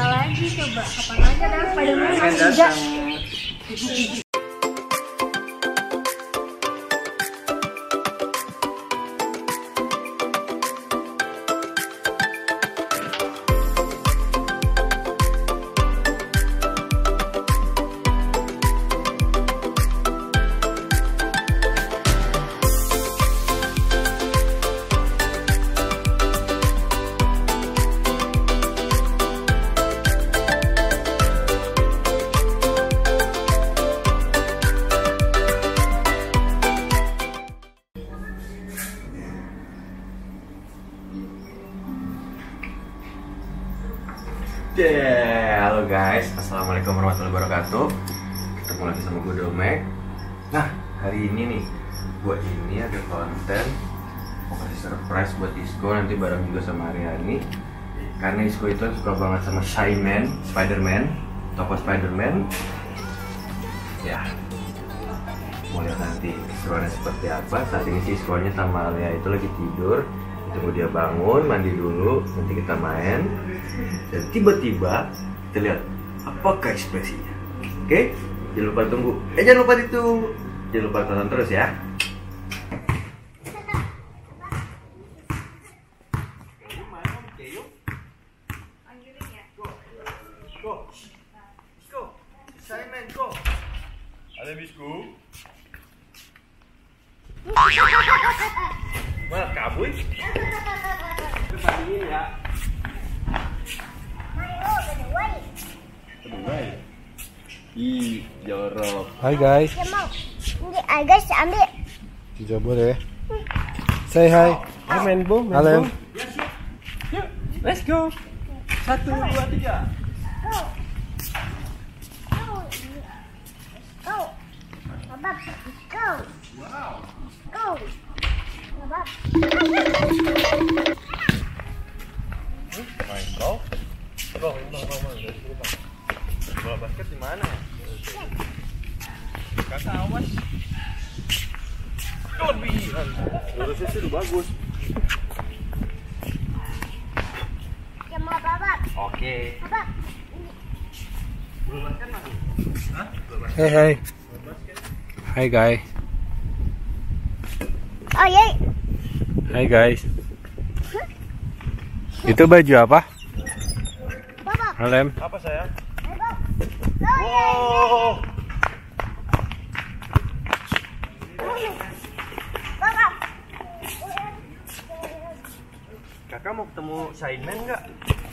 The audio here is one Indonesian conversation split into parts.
Mana lagi coba? Kapan lagi? Ada Kan yang guys, assalamualaikum warahmatullahi wabarakatuh. Ketemu lagi sama gue Domek. Nah, hari ini nih, gue ini ada konten mau kasih surprise buat Isco nanti bareng juga sama Ariani. Karena Isco itu suka banget sama Shyman, Spiderman, toko Spiderman. Ya, mau lihat nanti keseruannya seperti apa. Saat ini si Isco-nya sama Alia itu lagi tidur. Tunggu dia bangun, mandi dulu, nanti kita main. Dan tiba-tiba kita lihat apakah ekspresinya. Oke? Jangan lupa tunggu. Eh jangan lupa ditunggu. Jangan lupa tonton terus ya. Ada bisku. Mana kabur? Kepanggil ya. Ih, jorok. Hai guys, Ya ah, guys ambil. tidak boleh. Say hi. Ayo main bom, Halo. let's go. Satu, dua, tiga. Go. Go. Babak. Go. Go. Babak. Main bro. Bro, bro, bro, bro. Basket di mana? Kakak awas. Kelebihan. Lurusnya sih udah bagus. Ya mau. Oke. Mana? Hah? Bola basket. Hey hai. Hai guys. Oh ye. Hai guys. Itu baju apa? Babak. Halem. Apa sayang? Wow. Kakak mau ketemu Shineman nggak?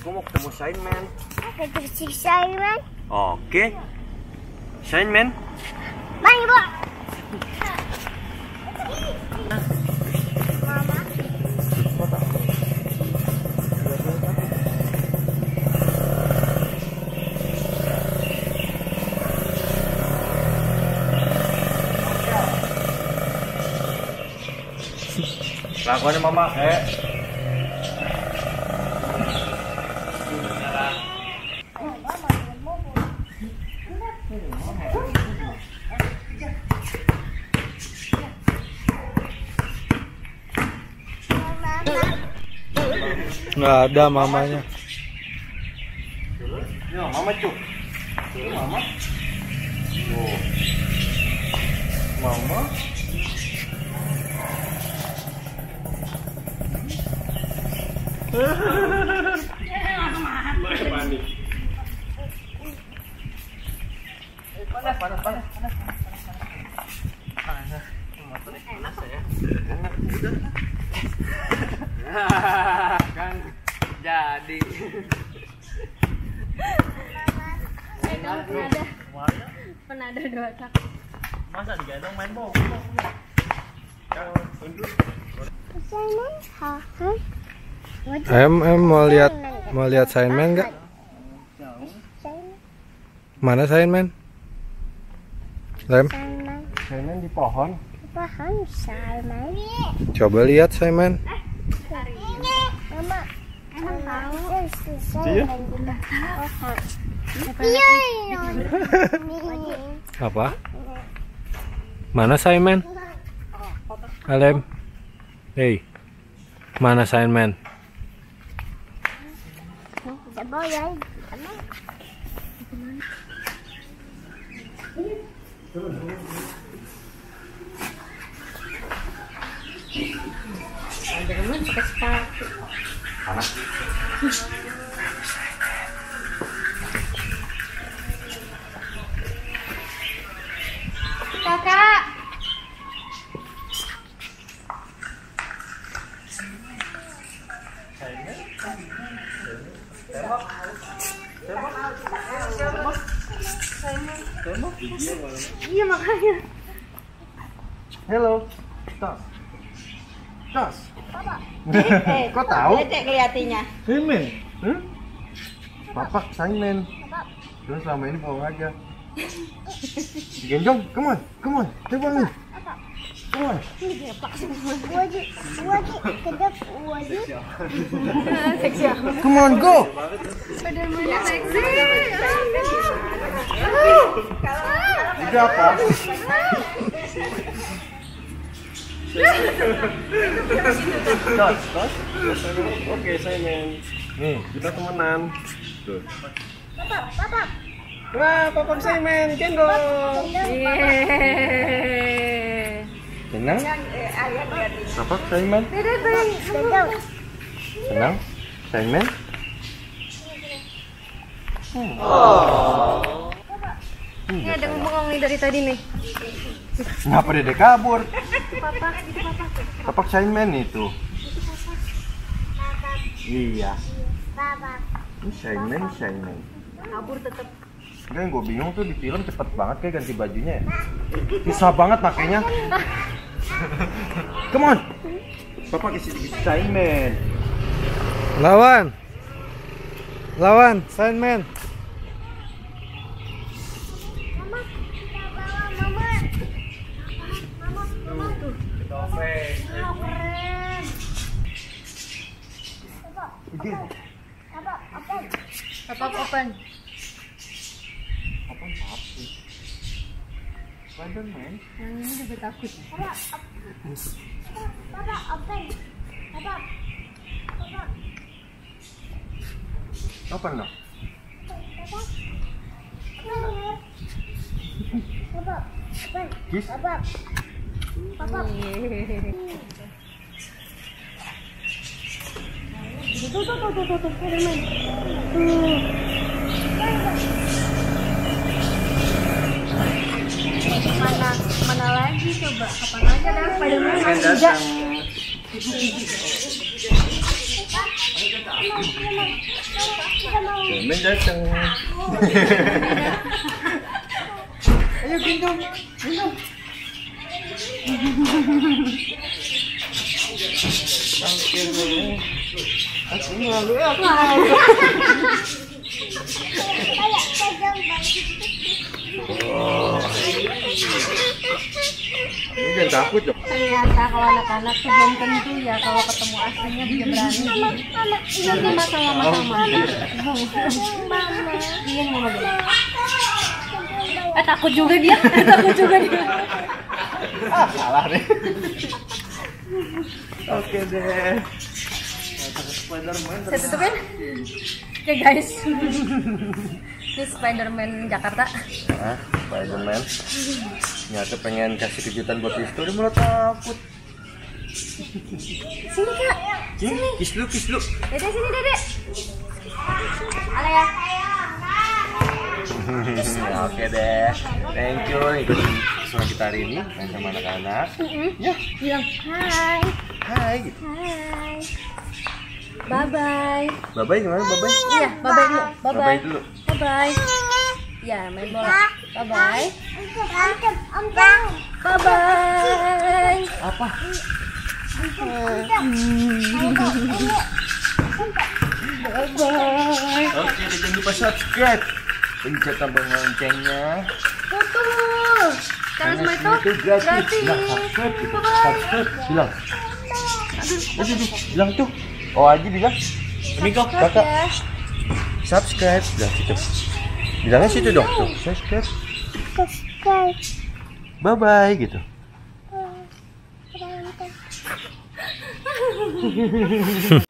Aku mau ketemu Shineman. Apa tersiksa man? Oke. Shineman. Main babak. Mama. Lakuannya mama, eh. Nggak ada mamanya. Ya, mama cuk. Mama. Oh. Mama. Panas, panas, panas, panas, panas. Panas ya. kan jadi. Eh, kamu pernah ada pernah ada dua kaki. Masa digendong main? Simon, ha, ha. Em em mau lihat mau lihat Saiman nggak? Mana Saiman? Lem, Simon, di pohon. paham Simon. coba lihat Saiman. Mama, emang tahu? Iya. Iya, iya. Apa? Mana Saiman? Alem. Hey. Mana Saiman? Tidak boleh. Spiderman pakai sepatu. Iya makanya. Hello. Tas. Tas. Eh, Kok tahu? Lecek kelihatinya. Simon. Hmm? Simon. Terus selama ini bohong aja. Genjong, come on, come on, coba nih. Come on. Come on, go. Seksi. Apa? Tas. Oke, Simon. Nih, kita temenan. Tuh. Wah, Papak Simon, gendong. Yeay. Senang? Papak Simon? Senang? Simon? Ini ada ngomong nih dari tadi nih. Kenapa dede kabur? Papa, itu papa. Papak Simon itu. Iya. Ini Simon, Simon. Kabur tetap. Enggak yang gue bingung tuh di film cepet banget kayak ganti bajunya ya. Susah banget makanya. Come on. Papa isi dikit Simon. Lawan. Lawan, Sandman. Papa open. Apa apa? Spiderman. Yang ini juga takut. Apa no? Kiss. Yeay. Mana mana lagi coba? Kapan aja dah Spiderman masih datang. Ayo gendong. Gendong. Oke, boleh. Aku. Ini jangan takut dong. Ternyata kalau anak-anak tuh belum tentu ya kalau ketemu aslinya dia berani. Nanti mas sama. Iya mama dulu. Eh takut juga dia, takut juga dia. Ah, salah deh. Oke deh. Spiderman Saya tutupin. Oke guys. Ini Spiderman Jakarta. Ah, Spiderman. Nyata pengen kasih kejutan buat Rizko, dia malah takut. Sini kak. Sini, kiss lu, kiss lu. Dede sini dede. Ala ya. Oke deh. Thank you ikutin semua kita hari ini main sama anak-anak. Ya, Bilang hai. hai. Hai. Bye bye. Bye bye gimana? Bye bye. Iya, bye bye dulu. Bye Bye bye. bye dulu. Bye bye. Ya, main bola. Bye bye. Bye bye. Apa? Bye bye. Oke, jangan lupa subscribe. Pencet tombol loncengnya. Betul. Karena semua itu itu gratis. gratis. Bilang subscribe gitu. Bye bye. Subscribe. Bilang. Aduh, aduh, bilang tuh. Oh aja bilang. Miko, Subscribe kakak. ya. Subscribe. Bilang situ. Bilangnya situ dong. Tuh, subscribe. Bye bye gitu.